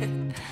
Yeah.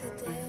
today.